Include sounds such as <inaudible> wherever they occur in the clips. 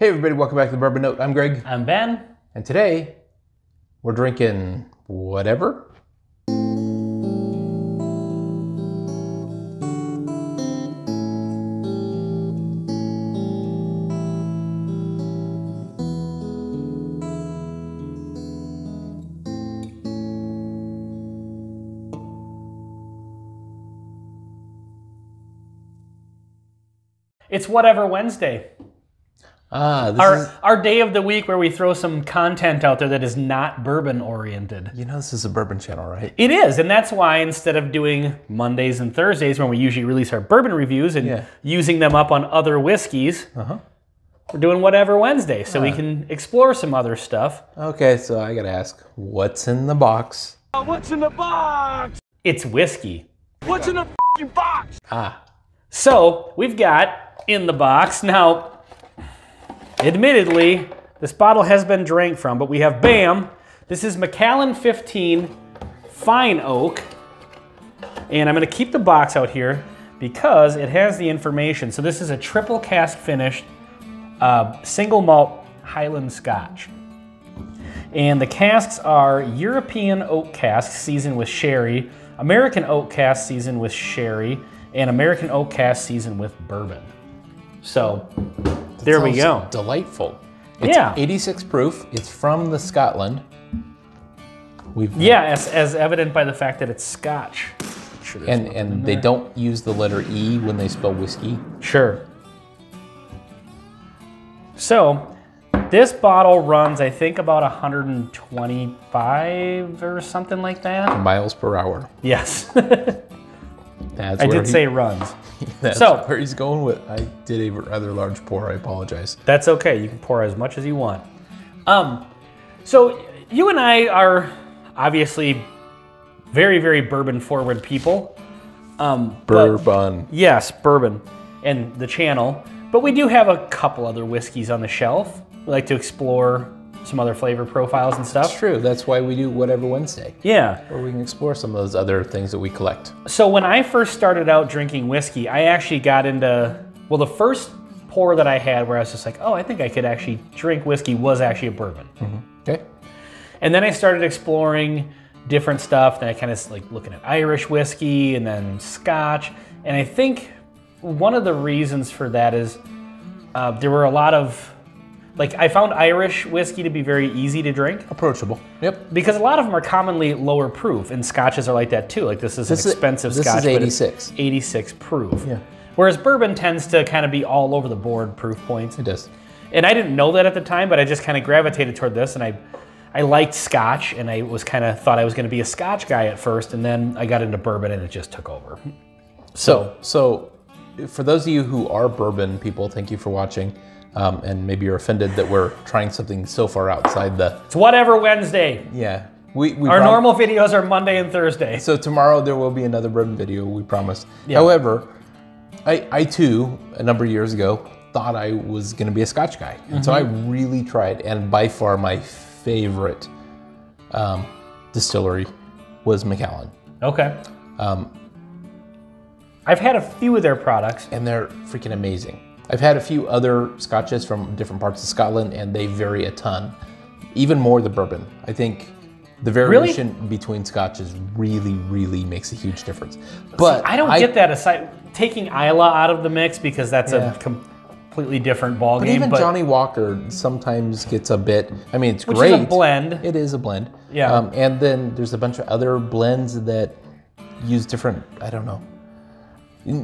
Hey everybody, welcome back to the Bourbon Note. I'm Greg, I'm Ben. and today we're drinking whatever. It's whatever Wednesday. Ah, this Our is our day of the week where we throw some content out there that is not bourbon oriented. you know this is a bourbon channel, right? It is, and that's why instead of doing Mondays and Thursdays when we usually release our bourbon reviews and Yeah. using them up on other whiskeys, Uh-huh. we're doing whatever Wednesday so we can explore some other stuff. Okay, so I gotta ask, what's in the box? What's in the box? It's whiskey. What's in the fing box? Ah, So we've got in the box now. Admittedly, this bottle has been drank from, but we have BAM. This is Macallan 15 Fine Oak. And I'm going to keep the box out here because it has the information. So this is a triple cask finished uh, single malt Highland Scotch. And the casks are European oak casks seasoned with sherry, American oak cask seasoned with sherry, and American oak cask seasoned with bourbon. So there we go. Delightful. It's Yeah. 86 proof. It's from the Scotland. We've Yeah, as, as evident by the fact that it's Scotch. Sure, and and they don't use the letter E when they spell whiskey. Sure. So, this bottle runs, I think, about 125 or something like that. Miles per hour. Yes, <laughs> That's I did he- say runs. <laughs> that's so- where he's going with. I did a rather large pour. I apologize. That's okay. You can pour as much as you want. Um, so you and I are obviously very, very bourbon forward people. Um, but- Bourbon. yes, bourbon and the channel. But we do have a couple other whiskeys on the shelf. We like to explore some other flavor profiles and stuff. true. That's why we do whatever Wednesday, Yeah. where we can explore some of those other things that we collect. So when I first started out drinking whiskey, I actually got into well, the first pour that I had where I was just like, oh, I think I could actually drink whiskey was actually a bourbon. Okay. And then I started exploring different stuff. Then I kind of like looking at Irish whiskey and then Scotch. And I think one of the reasons for that is uh, there were a lot of like I found Irish whiskey to be very easy to drink Approachable. Yep. because a lot of them are commonly lower proof, and Scotches are like that too. Like this is This an is- expensive this is Scotch, but it's 86. 86 proof. Yeah. Whereas bourbon tends to kind of be all over the board proof points. It does. And I didn't know that at the time, but I just kind of gravitated toward this, and I, I liked Scotch, and I was kind of thought I was going to be a Scotch guy at first, and then I got into bourbon, and it just took over. So, so for those of you who are bourbon people, thank you for watching. Um, and maybe you're offended that we're trying something so far outside the. It's whatever Wednesday. Yeah. We, we Our normal videos are Monday and Thursday. So tomorrow there will be another bourbon video, we promise. Yeah. However, I, I too, a number of years ago, thought I was going to be a Scotch guy. And so I Mm-hmm. really tried, and by far my favorite um, distillery was Macallan. Okay. Um, I've had a few of their products. and they're freaking amazing. I've had a few other scotches from different parts of Scotland, and they vary a ton. Even more the bourbon. I think the variation between scotches really, really makes a huge difference. But I don't get that aside taking Islay out of the mix because that's Yeah. a completely different ball But game. even but Johnnie Walker sometimes gets a bit. I mean, it's which great. is a blend. It is a blend. Yeah. Um, and then there's a bunch of other blends that use different. I don't know.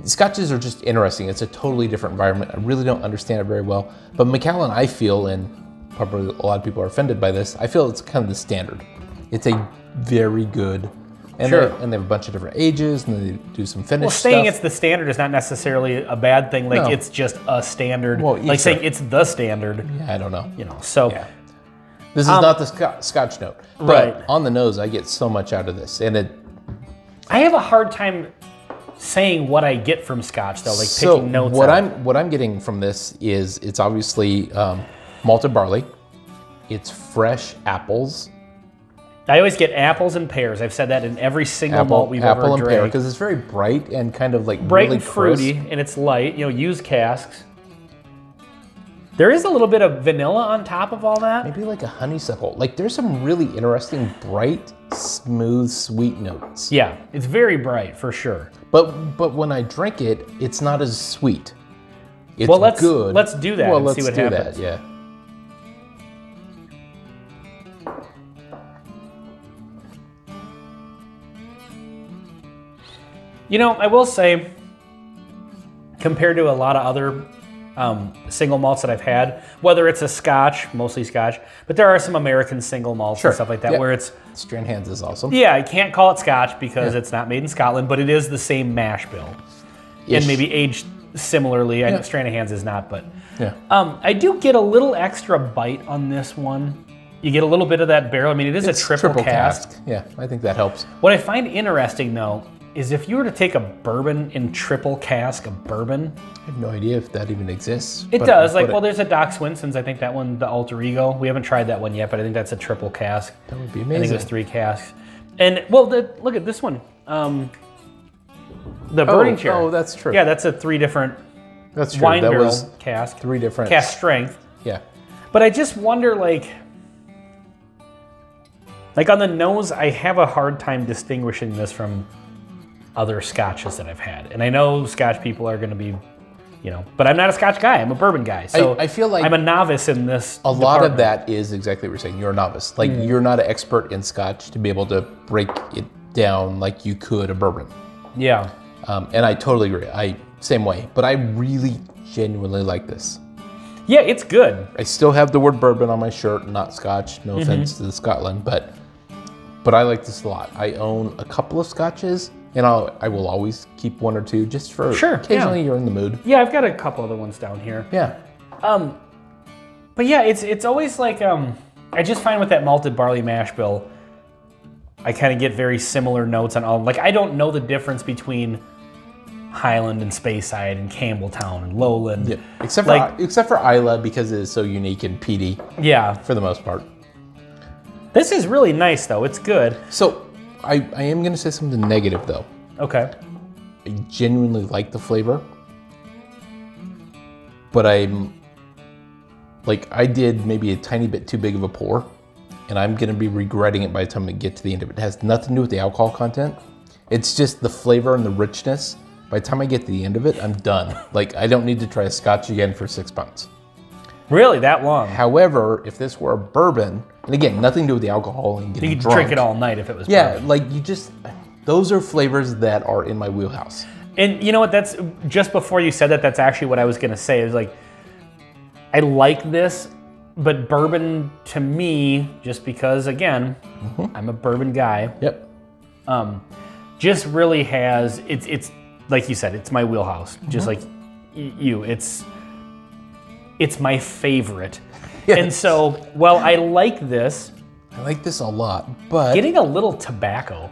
Scotches are just interesting. It's a totally different environment. I really don't understand it very well. But Macallan, I feel, and probably a lot of people are offended by this. I feel it's kind of the standard. It's a very good. And, Sure. they, and they have a bunch of different ages, and they do some finish well, saying stuff. it's the standard is not necessarily a bad thing. Like No. it's just a standard. Well, yeah, like saying it's the standard. yeah, I don't know. You know. So Yeah. This is not the Sco- Scotch note, but Um, Right. on the nose, I get so much out of this, and it. I have a hard time saying what I get from Scotch though. Like so picking notes. what out. I'm what I'm getting from this is it's obviously um, malted barley, it's fresh apples, I always get apples and pears. I've said that in every single apple, malt we've apple ever and pear drank. because it's very bright and kind of like Bright really and fruity, crisp. and it's light. You know, used casks. There is a little bit of vanilla on top of all that. Maybe like a honeysuckle. Like there's some really interesting, bright, smooth, sweet notes. Yeah, it's very bright for sure. But but when I drink it, it's not as sweet. It's Well, let's- good. let's do that Well, let's see what do happens. that. Yeah. You know, I will say, compared to a lot of other um, single malts that I've had, whether it's a Scotch, mostly Scotch, but there are some American single malts Sure. and stuff like that Yeah. where it's Stranahan's is awesome. yeah, I can't call it Scotch because it's not made in Scotland, but it is the same mash bill Ish. and maybe aged similarly. I know Yeah. Stranahan's is not, but Yeah. um, I do get a little extra bite on this one. You get a little bit of that barrel. I mean, it is It's a triple, cask. Yeah, I think that helps. What I find interesting though is if you were to take a bourbon in triple cask of bourbon, I have no idea if that even exists. it does. Like, well, it- there's a Doc Swinson's. I think that one, the Alter Ego. We haven't tried that one yet, but I think that's a triple cask. that would be amazing. I think it was three casks. And well, the, look at this one. Um, the birding chair. oh, that's true. Yeah, that's a three different That's true. wine that barrel was cask. three different. Cask strength. Yeah. But I just wonder, like, like on the nose, I have a hard time distinguishing this from other scotches that I've had. And I know Scotch people are going to be, you know, but I'm not a Scotch guy. I'm a bourbon guy. So I feel like I'm a novice in this. A lot of that is exactly what you're saying. You're a novice. Like Mm. you're not an expert in Scotch to be able to break it down like you could a bourbon. Yeah. Um, and I totally agree. I same way. But I really genuinely like this. Yeah, it's good. I still have the word bourbon on my shirt, not Scotch. Mm-hmm. No offense to the Scotland, but but I like this a lot. I own a couple of Scotches, and I'll, I will always keep one or two just for Sure, occasionally yeah. you're in the mood. Yeah, I've got a couple other ones down here. Yeah. Um, but yeah, it's it's always like um, I just find with that malted barley mash bill, I kind of get very similar notes on all. Like I don't know the difference between Highland and Speyside and Campbeltown and Lowland. Yeah. Except for Like- except for Islay because it is so unique and peaty Yeah. for the most part. This is really nice though. It's good. So I, I am gonna say something negative though. Okay. I genuinely like the flavor, but I'm like I did maybe a tiny bit too big of a pour, and I'm gonna be regretting it by the time I get to the end of it. It has nothing to do with the alcohol content. It's just the flavor and the richness. By the time I get to the end of it, I'm done. Like I don't need to try a scotch again for six months. Really, that long? However, if this were a bourbon, and again, nothing to do with the alcohol and getting You could drunk. drink it all night if it was. Yeah, bourbon. like you just those are flavors that are in my wheelhouse. And you know what? That's just before you said that. That's actually what I was gonna say. Is like, I like this, but bourbon to me, just because again, I'm a bourbon guy, Yep. um, just really has it's it's like you said, it's my wheelhouse. Just like y- you, it's it's my favorite. <laughs> And so, while I like this, I like this a lot, but getting a little tobacco.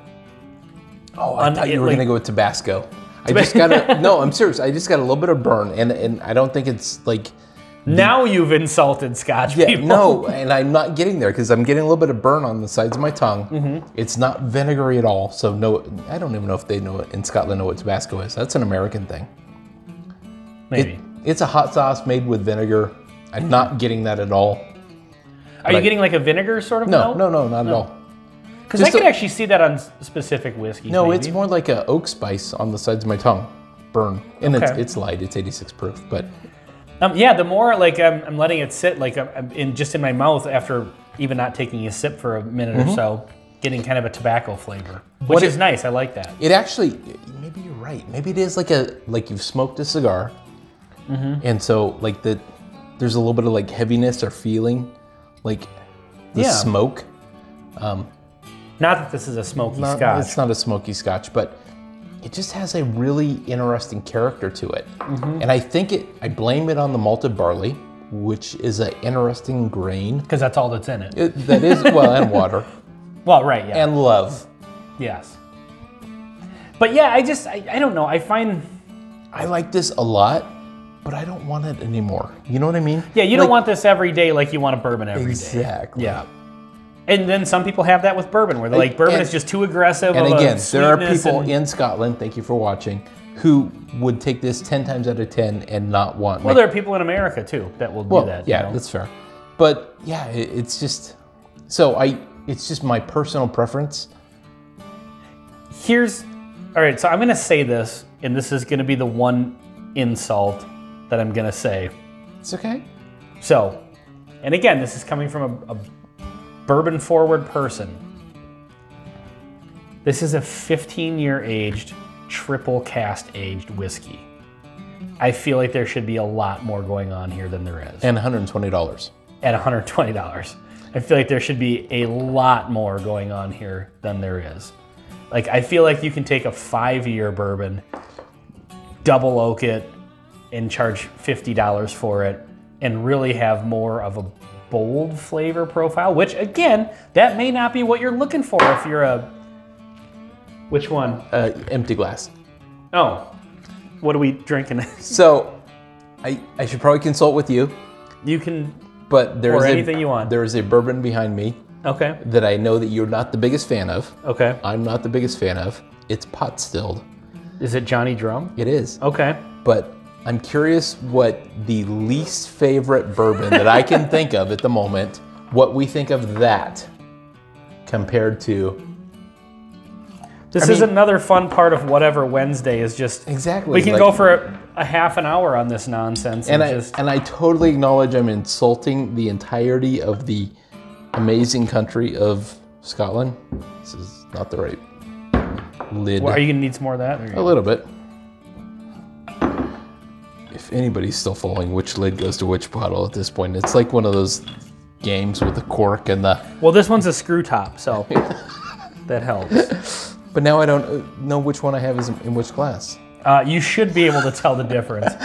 oh, I on thought you were like- gonna go with Tabasco. I just got a <laughs> no. I'm serious. I just got a little bit of burn, and and I don't think it's like Now you've insulted Scotch yeah people. no, <laughs> and I'm not getting there because I'm getting a little bit of burn on the sides of my tongue. Mm-hmm. It's not vinegary at all. So no, I don't even know if they know it in Scotland know what Tabasco is. That's an American thing. maybe. It, it's a hot sauce made with vinegar. I'm not getting that at all. Are you like- getting like a vinegar sort of No, no, no, not at all. Because I could a- actually see that on specific whiskeys. No, maybe. it's more like a oak spice on the sides of my tongue. Burn. And it's, Okay. it's light, it's 86 proof, but Um, yeah, the more like I'm, I'm letting it sit, like I'm, in just in my mouth after even not taking a sip for a minute or so, getting kind of a tobacco flavor, which Mm-hmm. What is it- nice. I like that. it actually, maybe you're right. Maybe it is like a, like you've smoked a cigar. Mm-hmm. And so like the, there's a little bit of like heaviness or feeling, like the Yeah. smoke. Not that this is a smoky Not- scotch. It's not a smoky scotch, but it just has a really interesting character to it. Mm-hmm. And I think it, I blame it on the malted barley, which is an interesting grain. Because that's all that's in it. It, that is, well, and <laughs> water. Well, right, yeah. And love. yes. But yeah, I just, I, I don't know. I find, I like this a lot, but I don't want it anymore. You know what I mean? yeah, you don't want this every day like you want a bourbon every day. exactly. Yeah. And then some people have that with bourbon, where they're like, bourbon and- is just too aggressive. And again, there are people and- in Scotland. Thank you for watching. who would take this 10 times out of 10 and not want Well, there are people in America too that will well, do that. you yeah, know? that's fair. But yeah, it, it's just so I it's just my personal preference. Here's, all right. So I'm gonna say this, and this is gonna be the one insult that I'm gonna say. It's okay. So, and again, this is coming from a, a bourbon forward person. This is a 15 year aged, triple cask aged whiskey. I feel like there should be a lot more going on here than there is. And $120. At $120. I feel like there should be a lot more going on here than there is. Like, I feel like you can take a five year bourbon, double oak it, and charge $50 for it, and really have more of a bold flavor profile, which again, that may not be what you're looking for if you're a. Which one? Uh, empty glass. Oh, what are we drinking? <laughs> So I I should probably consult with you, you can. but there's Or a, anything you want. There is a bourbon behind me Okay. that I know that you're not the biggest fan of. Okay. I'm not the biggest fan of. It's pot stilled. Is it Johnny Drum? It is. Okay. but I'm curious what the least favorite bourbon that I can think of at the moment, what we think of that compared to This I is mean- another fun part of whatever Wednesday is just exactly. we can like- go for a, a half an hour on this nonsense and, and I just and I totally acknowledge I'm insulting the entirety of the amazing country of Scotland. This is not the right lid. Well, are you gonna need some more of that? A little bit. If anybody's still following which lid goes to which bottle at this point, it's like one of those games with the cork and the. Well, this one's a screw top, so <laughs> that helps. But now I don't know which one I have is in which glass. Uh, you should be able to tell the difference. <laughs>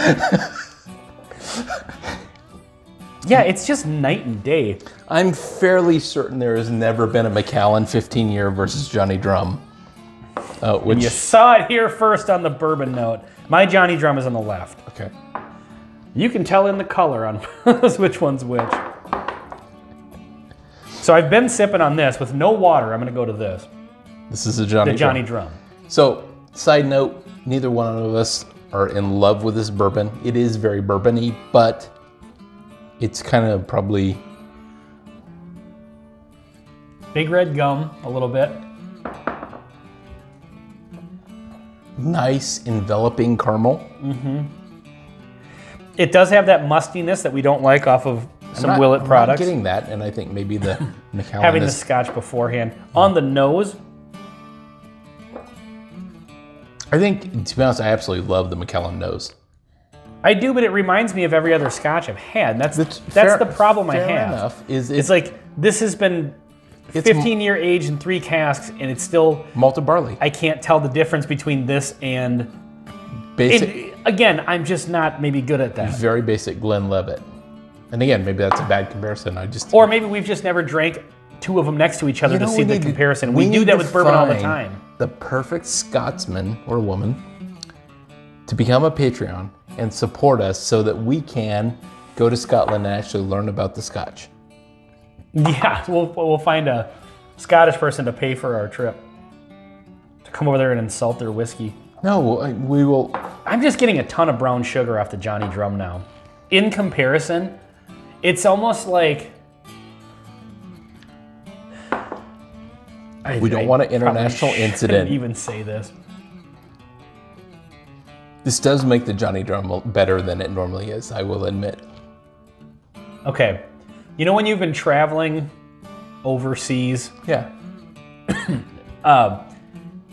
yeah, it's just night and day. I'm fairly certain there has never been a Macallan 15 year versus Johnny Drum. Uh, which You saw it here first on the bourbon note. My Johnny Drum is on the left. okay. You can tell in the color on <laughs> which one's which. So I've been sipping on this with no water. I'm gonna go to this, This is a Johnny. the Johnny Drum. Drum. So, side note, neither one of us are in love with this bourbon. It is very bourbony, but it's kind of probably Big red gum, a little bit. nice enveloping caramel. Mm-hmm. It does have that mustiness that we don't like off of some not- Willet I'm products. getting that, and I think maybe the <laughs> Macallan Having the is, scotch beforehand. On the nose, I think, to be honest, I absolutely love the Macallan nose. I do, but it reminds me of every other scotch I've had. And that's that's, fair- the problem I fair have. Enough, is It's it's, like this has been It's 15 year age in three casks, and it's still malted barley. I can't tell the difference between this and Basic, again. I'm just not maybe good at that. very basic Glenlivet. And again, maybe that's a bad comparison. I just Or maybe we've just never drank two of them next to each other You to know, see the need to- comparison. We, do that with bourbon all the time. The perfect Scotsman or woman to become a Patreon and support us so that we can go to Scotland and actually learn about the Scotch. <laughs> Yeah, we'll, we'll find a Scottish person to pay for our trip to come over there and insult their whiskey. No, we will. I'm just getting a ton of brown sugar off the Johnny Drum now. In comparison, it's almost like. I- We don't I want an international incident. Even say this. This does make the Johnny Drum better than it normally is. I will admit. Okay, you know when you've been traveling overseas Yeah. um,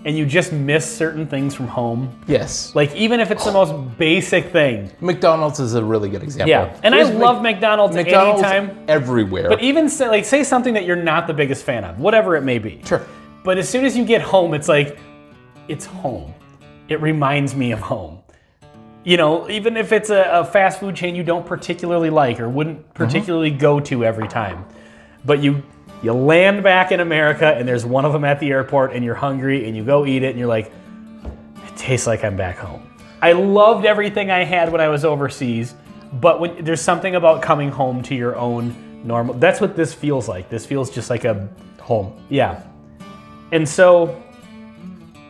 and you just miss certain things from home, Yes. like even if it's the most basic thing. McDonald's is a really good example. Yeah, and I love Mc- McDonald's, McDonald's anytime. everywhere. But even say, like say something that you're not the biggest fan of, whatever it may be. sure. But as soon as you get home, it's like it's home. It reminds me of home. You know, even if it's a, a fast food chain you don't particularly like or wouldn't uh-huh. particularly go to every time, but you you land back in America and there's one of them at the airport and you're hungry and you go eat it and you're like, it tastes like I'm back home. I loved everything I had when I was overseas, but when there's something about coming home to your own normal. That's what this feels like. This feels just like a Home. yeah. And so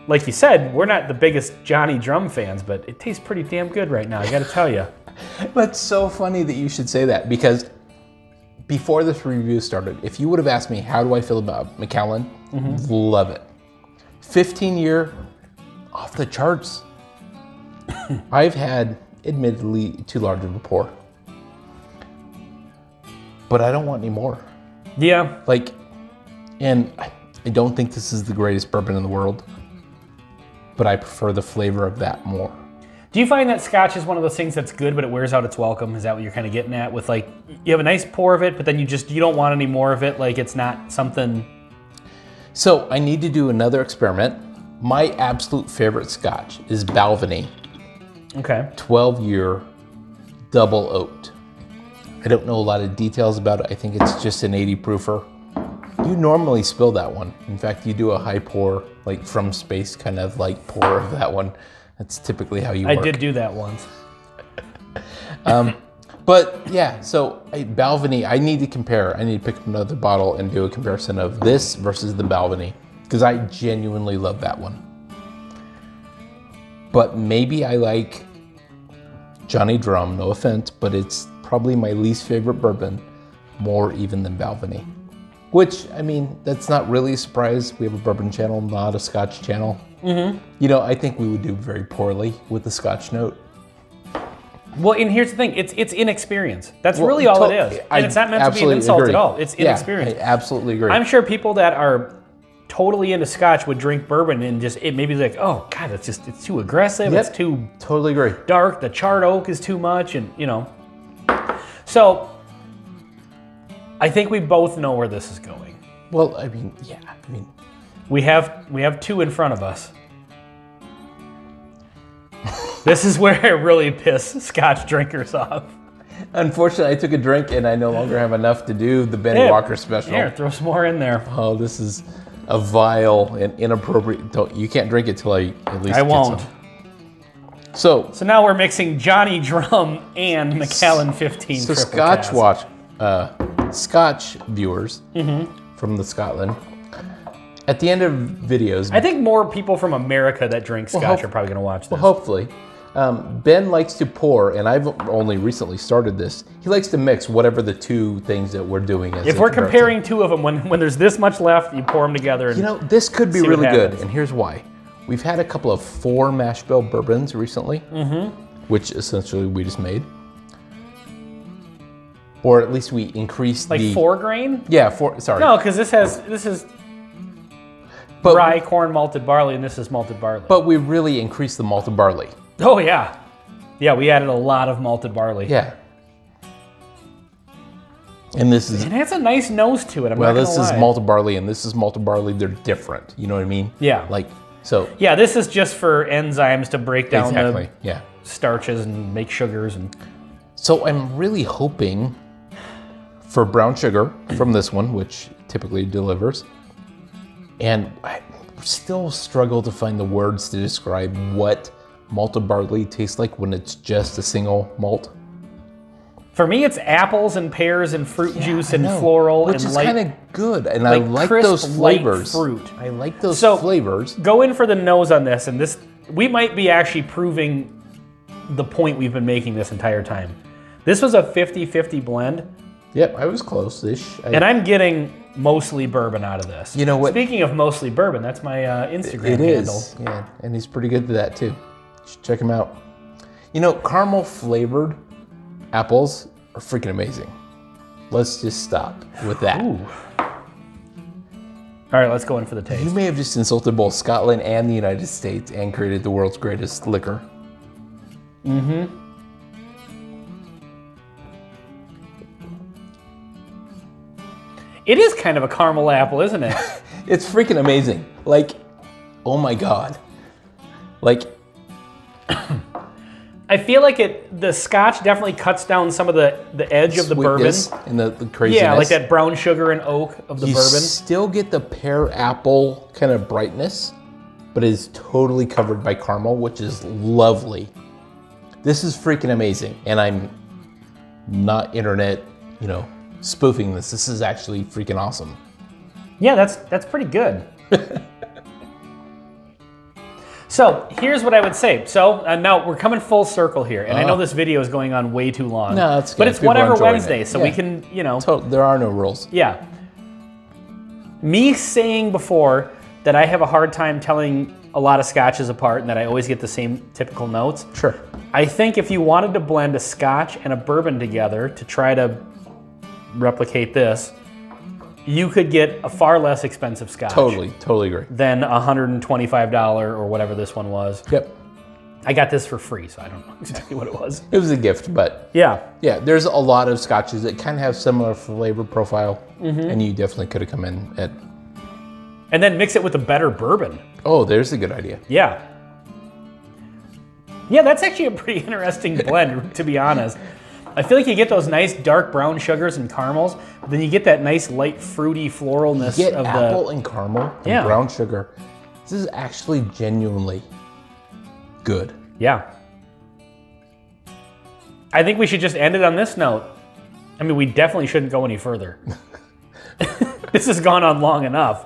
like you said, we're not the biggest Johnny Drum fans, but it tastes pretty damn good right now. I got to tell you. <laughs> That's so funny that you should say that because before this review started, if you would have asked me how do I feel about Macallan, mm-hmm. love it. 15 year off the charts. <laughs> I've had admittedly too large of a pour. But I don't want any more. Yeah, Like, and I don't think this is the greatest bourbon in the world, but I prefer the flavor of that more. Do you find that Scotch is one of those things that's good, but it wears out its welcome? Is that what you're kind of getting at? With like, you have a nice pour of it, but then you just you don't want any more of it. Like it's not something. So I need to do another experiment. My absolute favorite scotch is Balvenie Okay. 12 year double oaked. I don't know a lot of details about it. I think it's just an 80 proofer. You normally spill that one. In fact, you do a high pour, like from space kind of light pour of that one. That's typically how you I work. did do that once. Um, but yeah, so I, Balvenie, I need to compare. I need to pick another bottle and do a comparison of this versus the Balvenie because I genuinely love that one. But maybe I like Johnny Drum, no offense, but it's probably my least favorite bourbon, more even than Balvenie. Which, I mean, that's not really a surprise. We have a bourbon channel, not a scotch channel. Mm-hmm. You know, I think we would do very poorly with the scotch note. Well, and here's the thing: it's it's inexperience. That's Well, really all it is, I and it's not meant to be an insult agree. at all. It's Yeah, inexperience. I absolutely agree. I'm sure people that are totally into Scotch would drink bourbon and just it maybe like, oh god, it's just it's too aggressive. Yep. It's too totally agree. dark. The charred oak is too much, and you know. So, I think we both know where this is going. Well, I mean, yeah, I mean, We have we have two in front of us. this is where it really piss Scotch drinkers off. unfortunately, I took a drink and I no longer have enough to do the Benny Yeah. Walker special. Here, throw some more in there. Oh, this is a vile and inappropriate. Don't, you can't drink it till I at least. I get won't. some. So, So now we're mixing Johnny Drum and Macallan 15 so triple Scotch cask. watch, uh, Scotch viewers Mm-hmm. from the Scotland. At the end of videos, I think more people from America that drink Scotch hope- are probably going to watch this. Well, Hopefully. Um, ben likes to pour, and I've only recently started this. He likes to mix whatever the two things that we're doing. As if we're comparing two of them, when, when there's this much left, you pour them together. And You know, this could be really good, and here's why. We've had a couple of four mash bill bourbons recently, Mm-hmm. which essentially we just made. Or at least we increased like the four grain? Yeah, four. Sorry, No, because this has this is but rye, corn, malted barley, and this is malted barley. but we really increased the malted barley. oh yeah, yeah. We added a lot of malted barley. Yeah. And this is and it has a nice nose to it. I'm well, this gonna is malted barley, and this is malted barley. They're different. You know what I mean? Yeah. Like so. Yeah, this is just for enzymes to break down Exactly. Yeah. the starches and make sugars and. So I'm really hoping for brown sugar from this one, which typically delivers. And I still struggle to find the words to describe what malted barley tastes like when it's just a single malt. For me, it's apples and pears and fruit juice I and floral which and is kind of good, and I like like crisp, those light flavors. fruit. I like those So- flavors. Go in for the nose on this, and this we might be actually proving the point we've been making this entire time. This was a 50-50 blend, Yep, I was close-ish. I- and I'm getting mostly bourbon out of this. You know what? Speaking of mostly bourbon, that's my uh, Instagram It handle. is, yeah, and he's pretty good at that too. Check him out. You know, caramel flavored apples are freaking amazing. Let's just stop with that. Ooh. All right, let's go in for the taste. You may have just insulted both Scotland and the United States and created the world's greatest liquor. It is kind of a caramel apple, isn't it? <laughs> It's freaking amazing. Like, oh my god. Like, <coughs> I feel like it. The Scotch definitely cuts down some of the the edge of the bourbon. and the, the craziness. Yeah, like that brown sugar and oak of the you bourbon. still get the pear apple kind of brightness, but it is totally covered by caramel, which is lovely. This is freaking amazing, and I'm not internet, you know, spoofing this. This is actually freaking awesome. Yeah, that's that's pretty good. <laughs> So here's what I would say. So uh, now we're coming full circle here, and I know this video is going on way too long. Uh-huh. No, it's but it's People whatever Wednesday, it. so we can, you know, So there are no rules. yeah. Me saying before that I have a hard time telling a lot of scotches apart, and that I always get the same typical notes. Sure. I think if you wanted to blend a scotch and a bourbon together to try to replicate this, you could get a far less expensive scotch. Totally, totally agree. Than a $125 or whatever this one was. Yep. I got this for free, so I don't know <laughs> exactly what it was. It was a gift, but Yeah. yeah, there's a lot of scotches that kind of have similar flavor profile, Mm-hmm. and you definitely could have come in at. And then mix it with a better bourbon. Oh, there's a good idea. Yeah. Yeah, that's actually a pretty <laughs> interesting blend, to be honest. I feel like you get those nice dark brown sugars and caramels, but then you get that nice light fruity floralness Get of apple the. and caramel and Yeah. brown sugar. This is actually genuinely good. Yeah. I think we should just end it on this note. I mean, we definitely shouldn't go any further. <laughs> <laughs> this has gone on long enough.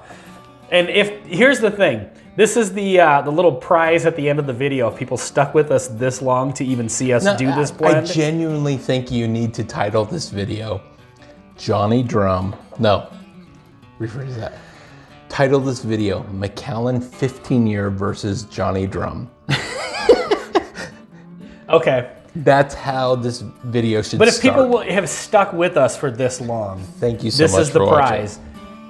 And if here's the thing, this is the uh, the little prize at the end of the video. If people stuck with us this long to even see us No, do this I- blend, I genuinely think you need to title this video Johnny Drum. No, rephrase that. Title this video Macallan 15 year versus Johnny Drum. <laughs> okay. That's how this video should But if start. people will, have stuck with us for this long, Thank you so this much This is the for watching. prize.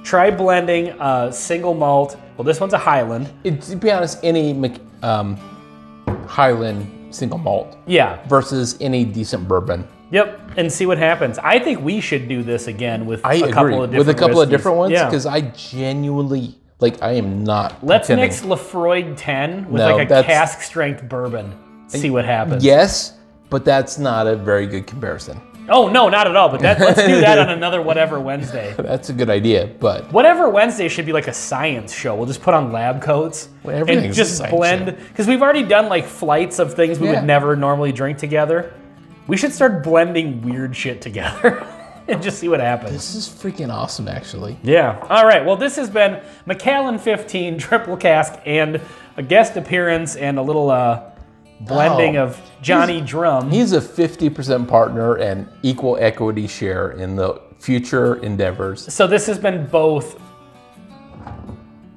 Try blending a single malt. Well, this one's a Highland. It, to be honest, any um, Highland single malt Yeah. versus any decent bourbon. Yep, and see what happens. I think we should do this again with I a agree couple of different with a couple of different ones Yeah. because I genuinely like. I am not. Let's pretending. mix Laphroaig 10 with No, like a cask strength bourbon. See what happens. Yes, but that's not a very good comparison. Oh no, not at all. But that, let's do that on <laughs> another whatever Wednesday. That's a good idea, but Whatever Wednesday should be like a science show. We'll just put on lab coats Well, and just blend. Because we've already done like flights of things we Yeah. would never normally drink together. We should start blending weird shit together <laughs> and just see what happens. this is freaking awesome, actually. Yeah. All right. Well, this has been Macallan 15 triple cask and a guest appearance and a little uh, blending Oh. of Johnny Drum. He's a 50% partner and equal equity share in the future endeavors. So this has been both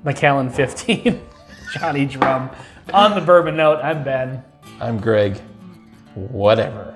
Macallan 15, <laughs> Johnny Drum. On the bourbon note, I'm Ben. I'm Greg. Whatever.